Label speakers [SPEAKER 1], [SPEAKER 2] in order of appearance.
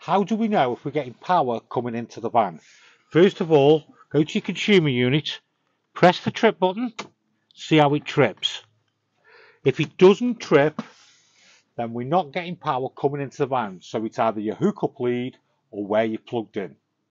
[SPEAKER 1] How do we know if we're getting power coming into the van? First of all, go to your consumer unit, press the trip button, see how it trips. If it doesn't trip, then we're not getting power coming into the van. So it's either your hookup lead or where you're plugged in.